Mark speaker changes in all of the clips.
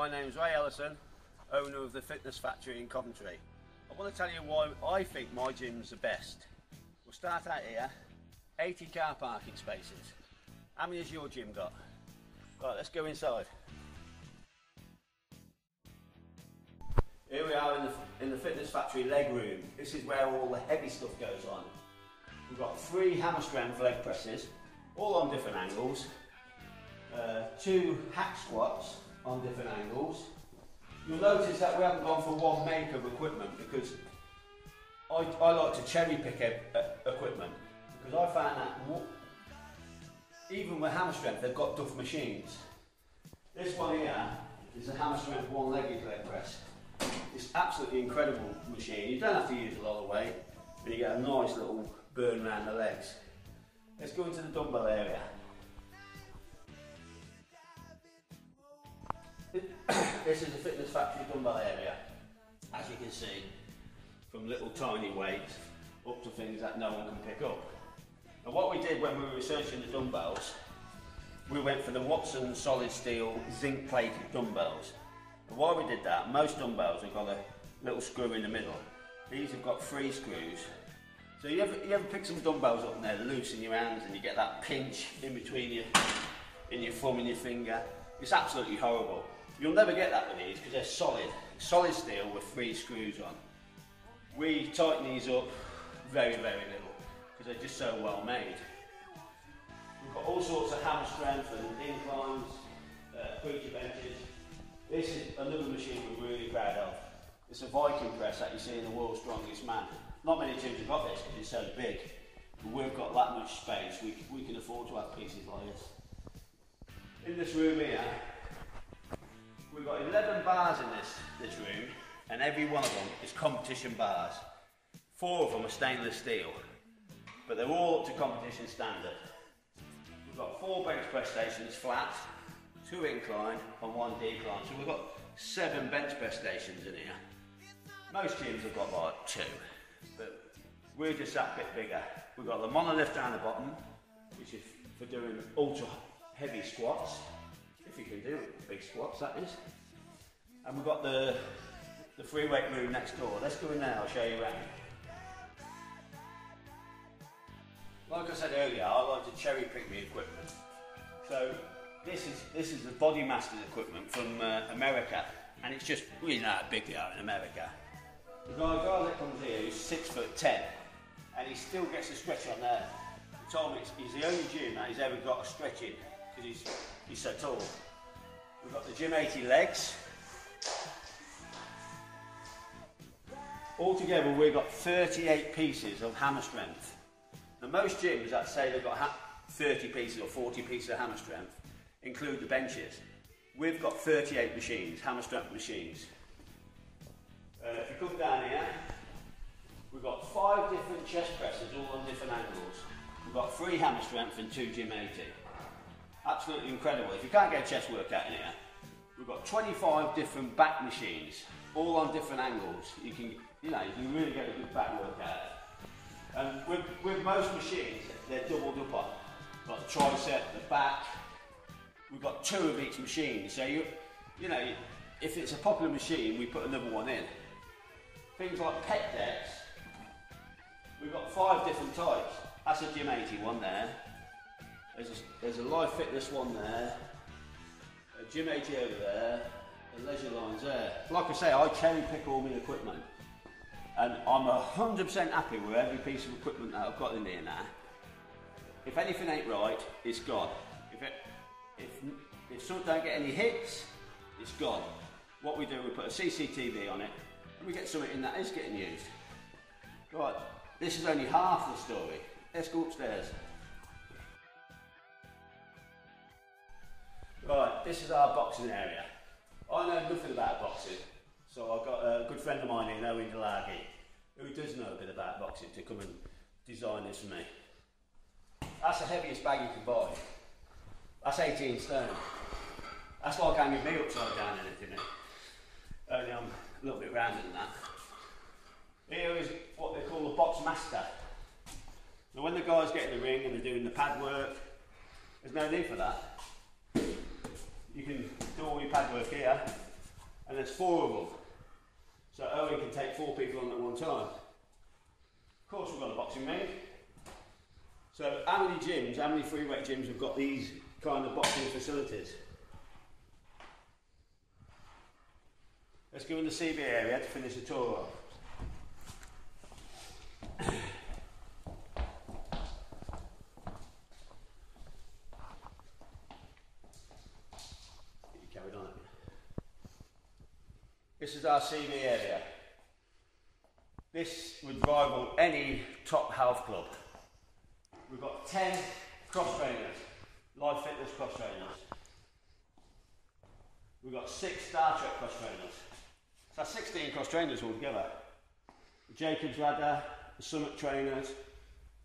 Speaker 1: My name's Ray Allison, owner of the Fitness Factory in Coventry. I want to tell you why I think my gym's the best. We'll start out here, 80 car parking spaces. How many has your gym got? Right, let's go inside. Here we are in the, in the Fitness Factory leg room. This is where all the heavy stuff goes on. We've got three hammer strength leg presses, all on different angles. Uh, two hack squats on different angles. You'll notice that we haven't gone for one make of equipment because I, I like to cherry pick equipment because I found that even with hammer strength they've got duff machines. This one here is a hammer strength one-legged leg press. It's absolutely incredible machine. You don't have to use a lot of weight, but you get a nice little burn around the legs. Let's go into the dumbbell area. this is the Fitness Factory dumbbell area. As you can see, from little tiny weights up to things that no one can pick up. And what we did when we were researching the dumbbells, we went for the Watson solid steel zinc plated dumbbells. And why we did that, most dumbbells have got a little screw in the middle. These have got three screws. So you ever, you ever pick some dumbbells up and they're loose in your hands and you get that pinch in between your, in your thumb and your finger? It's absolutely horrible. You'll never get that with these because they're solid. Solid steel with three screws on. We tighten these up very, very little because they're just so well made. We've got all sorts of hammer strength and inclines, uh, preacher benches. This is another machine we're really proud of. It's a Viking press that you see in the world's strongest man. Not many gyms have got this because it's so big. But we've got that much space, we, we can afford to have pieces like this. In this room here, we've got 11 bars in this, this room, and every one of them is competition bars. Four of them are stainless steel, but they're all up to competition standard. We've got four bench press stations flat, two incline and one decline. So we've got seven bench press stations in here. Most gyms have got like two, but we're just that bit bigger. We've got the monolift down the bottom, which is for doing ultra heavy squats, if you can do big squats that is. And we've got the, the free weight room next door. Let's go in there, I'll show you around. Like I said earlier, I like to cherry pick the equipment. So this is this is the Body Masters equipment from uh, America, and it's just really not big they are in America. The guy, guy that comes here is six foot ten, and he still gets a stretch on there. He told me he's the only gym that he's ever got a stretch in because he's he's so tall. We've got the Gym 80 legs. Altogether, we've got 38 pieces of hammer strength. Now, most gyms that say they've got 30 pieces or 40 pieces of hammer strength include the benches. We've got 38 machines, hammer strength machines. Uh, if you come down here, we've got five different chest presses, all on different angles. We've got three hammer strength and two gym 80. Absolutely incredible. If you can't get a chest workout in here, we've got 25 different back machines, all on different angles. You can, you know, you can really get a good back workout. And with, with most machines, they're doubled up on. We've Got the tricep, the back, we've got two of each machine. So you, you know, if it's a popular machine, we put another one in. Things like pec decks, we've got five different types. That's a Gym 80 one there. There's a, there's a Life Fitness one there, a Gym 80 over there, the Leisure Lines there. Like I say, I cherry pick all my equipment. And I'm 100% happy with every piece of equipment that I've got in here now. If anything ain't right, it's gone. If it, if, if something don't get any hits, it's gone. What we do, we put a CCTV on it, and we get something in that is getting used. Right, this is only half the story. Let's go upstairs. Right, this is our boxing area. I know nothing about boxing, so I've got a good friend of mine here, Owen Delagi, who does know a bit about boxing to come and design this for me. That's the heaviest bag you can buy. That's 18 stone. That's like hanging me upside down in it, isn't it? Only I'm a little bit rounder than that. Here is what they call the box master. Now when the guys get in the ring and they're doing the pad work, there's no need for that. You can do all your pad work here, and there's four of them. So Owen can take four people on at one time. Of course, we've got a boxing ring. So, how many gyms, how many free weight gyms have got these kind of boxing facilities? Let's go in the CV area to finish the tour off. You carried on. This is our CV area. This would rival any top health club. We've got 10 cross trainers, Life Fitness cross trainers. We've got six Star Trac cross trainers. So that's 16 cross trainers altogether. Jacob's ladder, the summit trainers,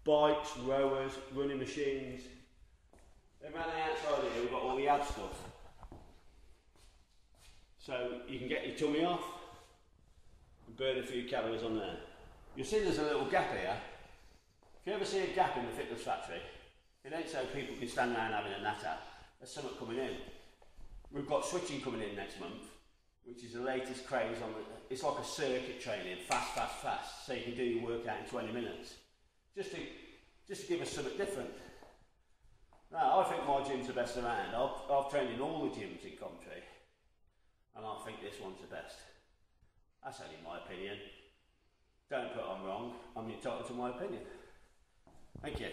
Speaker 1: bikes, rowers, running machines. Around the outside here we've got all the ad stuff. So you can get your tummy off and burn a few calories on there. You'll see there's a little gap here. If you ever see a gap in the fitness factory, it ain't so people can stand around having a natter. There's something coming in. We've got switching coming in next month, which is the latest craze on the. It's like a circuit training, fast, fast, fast. So you can do your workout in 20 minutes, just to just to give us something different. Now, I think my gym's the best around. I've, I've trained in all the gyms in Coventry, and I think this one's the best. That's only my opinion. Don't put I'm wrong. I'm entitled to my opinion. Thank you.